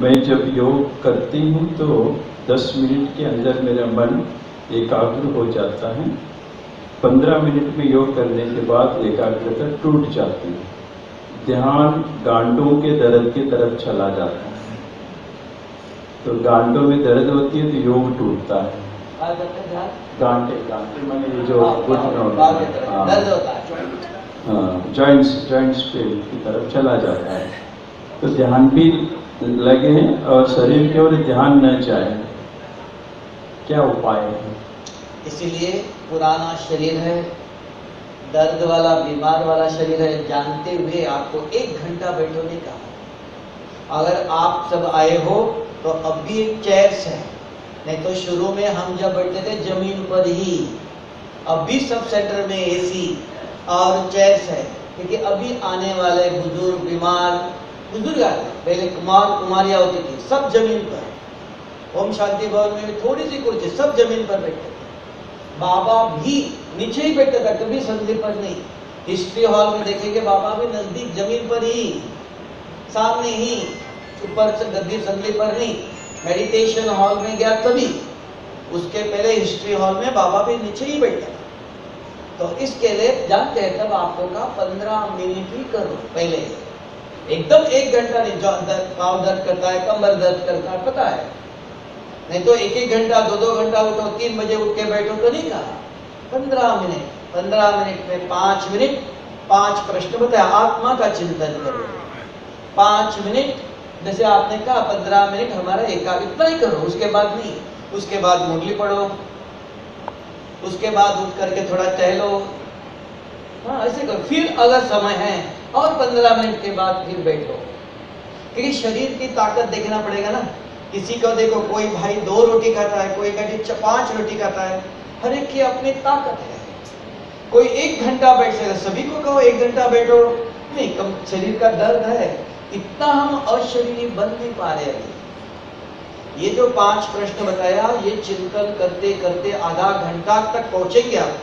मैं जब योग करती हूँ तो 10 मिनट के अंदर मेरा मन एकाग्र हो जाता है। 15 मिनट में योग करने के बाद एकाग्रता टूट जाती है। ध्यान गांडों के दर्द की तरफ़ चला जाता है। तो गांडों में दर्द होती है तो योग टूटता है। हाँ, हैं गांठे गांठे माने ये जो हाँ, हाँ, हाँ, है हाँ, जॉइंट्स जॉइंट्स पे की तरफ़ चला जाता है। तो ध्यान भी लगे और शरीर की ओर ध्यान न जाए। क्या उपाय है? इसीलिए पुराना शरीर है, दर्द वाला, बीमार वाला शरीर है, जानते हुए आपको एक घंटा बैठो नहीं कहा। अगर आप सब आए हो तो अब भी एक चेयर्स है। नहीं तो शुरू में हम जब बैठते थे, ज़मीन पर ही। अब भी सब सेंटर में एसी और चेयर्स है, क्योंकि अभी आने वाले बुज़ुर्ग, बीमार बुज़ुर्ग आते। पहले कुमार, कुमारियाँ होती थी, सब ज़मीन पर। ओम शांति भवन में भी थोड़ी सी कुर्सी, सब ज़मीन पर बैठते थे। बाबा भी नीचे ही बैठता था, कभी संधि पर नहीं। हिस्ट्री हॉल में देखेंगे बाबा भी नज़दीक ज़मीन पर ही, सामने ही, ऊपर से गद्दी संधि पर नहीं। मेडिटेशन हॉल में गया तभी। उसके पहले हिस्ट्री हॉल में बाबा भी नीचे ही बैठा था। तो इसके लिए जानते हैं तब आपको कहा पंद्रह मिनट ही करो, पहले। एकदम एक घंटा नहीं, जो दर्द पाँव दर्द करता है, कमर दर्द करता है, पता है। नहीं तो एक एक घंटा, दो दो घंटा उठो, तीन बजे उठ के बैठो तो नहीं कहा। पंद्रह मिनट पंद्रह मिनट में पाँच मिनट, पाँच प्रश्न बताया आत्मा का चिंतन करो। पाँच मिनट, जैसे आपने कहा, पंद्रह मिनट हमारा एकाग्र इतना ही करो, उसके बाद नहीं। उसके बाद मुरली पढ़ो। उसके बाद उठ करके थोड़ा टहलो। हाँ ऐसे करो। फिर अगर समय है और पंद्रह मिनट के बाद फिर बैठो। क्योंकि शरीर की ताकत देखना पड़ेगा ना। किसी को देखो, कोई भाई दो रोटी खाता है, कोई कहते पाँच रोटी खाता है। हर एक की अपनी ताकत है। कोई एक घंटा बैठ सकता सभी को कहो एक घंटा बैठो। नहीं, कम शरीर का दर्द है। इतना हम अशरीरी बन नहीं पा रहे अभी ये जो पाँच प्रश्न बताया, ये चिंतन करते करते आधा घंटा तक पहुँचेंगे आप।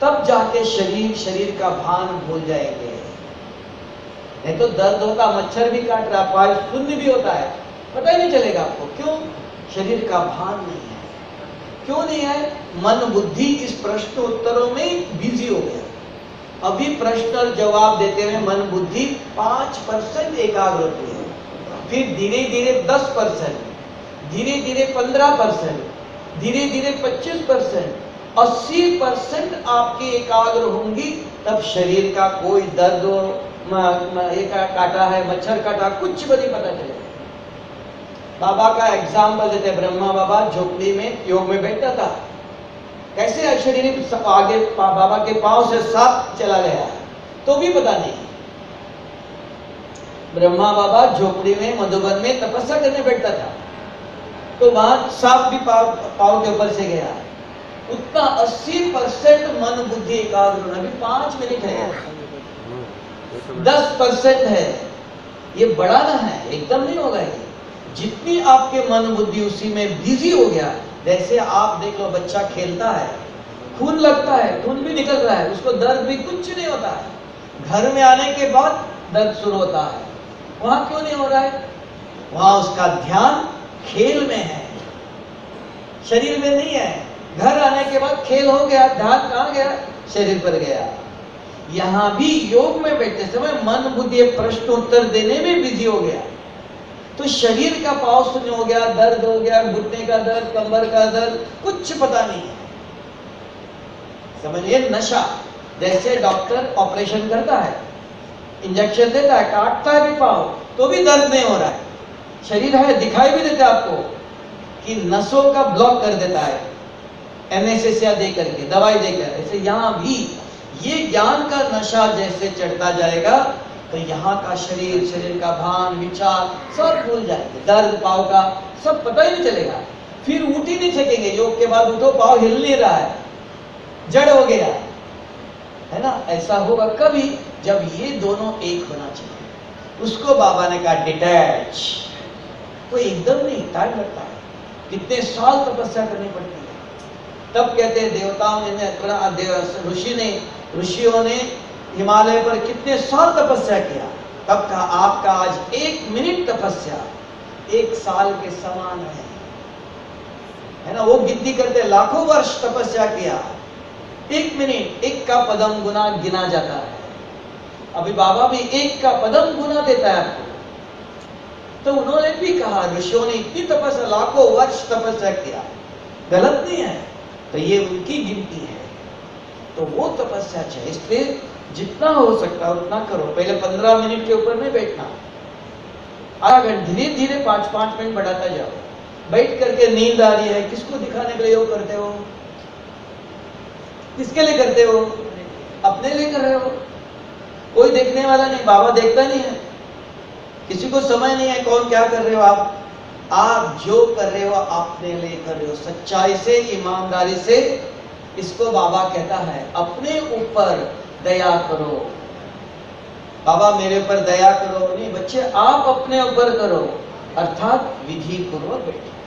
तब जाके शरीर शरीर का भान भूल जाएँगे। नहीं तो दर्द होता, मच्छर भी काट रहा पाय शून्य भी होता है। पता ही नहीं चलेगा आपको, क्यों? शरीर का भान नहीं है। क्यों नहीं है? मन बुद्धि इस प्रश्न उत्तरों में बिज़ी हो गया। अभी प्रश्न और जवाब देते हुए मन बुद्धि पाँच परसेंट एकाग्र होती है। फिर धीरे धीरे दस परसेंट धीरे धीरे पंद्रह परसेंट धीरे धीरे पच्चीस परसेंट अस्सी परसेंट आपकी एकाग्र होंगी, तब शरीर का कोई दर्द हो काटा है, मच्छर काटा, कुछ भी नहीं पता चलेगा बाबा का एग्ज़ाम्पल देते ब्रह्मा बाबा झोपड़ी में, योग में बैठता था। कैसे स- आगे बाबा के पाँव से सांप चला गया? तो भी पता नहीं। ब्रह्मा बाबा झोपड़ी में, मधुबन में तपस्या करने बैठता था। तो वहाँ सांप भी पाव पाव के ऊपर से गया। उतना 80 परसेंट मन बुद्धि एकाग्र होना अभी पाँच मिनट है। दस परसेंट है। ये बढ़ाना है, एकदम नहीं होगा ये। जितनी आपके मन बुद्धि उसी में बिज़ी हो गया जैसे आप देख लो, बच्चा खेलता है, खून लगता है, खून भी निकल रहा है, उसको दर्द भी कुछ नहीं होता है। घर में आने के बाद दर्द शुरू होता है। वहाँ क्यों नहीं हो रहा है? वहाँ उसका ध्यान खेल में है। शरीर में नहीं है। घर आने के बाद खेल हो गया, ध्यान कहाँ गया, शरीर पर गया। यहाँ भी योग में बैठते समय मन बुद्धि प्रश्न उत्तर देने में बिज़ी हो गया। तो शरीर का पाव शून्य हो गया, दर्द हो गया, घुटने का दर्द कमर का दर्द, कुछ पता नहीं समझिए नशा, जैसे डॉक्टर ऑपरेशन करता है, इंजेक्शन देता है, काटता है भी पाव तो भी दर्द नहीं हो रहा है। शरीर है, दिखाई भी देता है आपको कि नसों का ब्लॉक कर देता है। एनएसएसिया दे करके, दवाई देकर, ऐसे यहाँ भी ये ज्ञान का नशा जैसे चढ़ता जाएगा तो यहाँ का शरीर शरीर का भान विचार सब भूल जाएँगे। दर्द, पाव का सब पता ही नहीं चलेगा। फिर उठ ही नहीं सकेंगे योग के बाद उठो, पाव हिल नहीं रहा है। जड़ हो गया है। ना? ऐसा होगा कभी जब ये दोनों एक होना चाहिए। उसको बाबा ने कहा डिटैच वो एकदम नहीं, टाइम लगता है। कितने साल तपस्या करनी पड़ती है। तब कहते देवताओं ने ऋषि ने ऋषियों ने हिमालय पर कितने साल तपस्या किया? तब कहा, आपका आज एक मिनट तपस्या, एक साल के समान है। है ना? वो गिनती करते लाखों वर्ष तपस्या किया। एक मिनट, एक का पदम गुना गिना जाता है। अभी बाबा भी एक का पदम गुना देता है आपको। तो उन्होंने भी कहा, ऋषियों ने इतनी तपस्या, लाखों वर्ष तपस्या किया। गलत नहीं है। तो ये उनकी गिनती है। तो वो तपस्या चाहिए इसलिए जितना हो सकता है उतना करो। पहले पंद्रह मिनट के ऊपर नहीं बैठना। आधा घंटे धीरे धीरे पाँच पाँच मिनट बढ़ाता जाओ। बैठ करके नींद आ रही है। किसको दिखाने के लिए वो करते हो? किसके लिए करते हो? अपने लिए कर रहे हो। कोई देखने वाला नहीं, बाबा देखता नहीं है। किसी को समय नहीं है, कौन क्या कर रहे हो आप? आप जो कर रहे हो, अपने लिए कर रहे हो। सच्चाई से, ईमानदारी से इसको बाबा कहता है, अपने ऊपर दया करो। बाबा, मेरे पर दया करो। नहीं, बच्चे, आप अपने ऊपर करो। अर्थात विधि पूर्वक बैठो।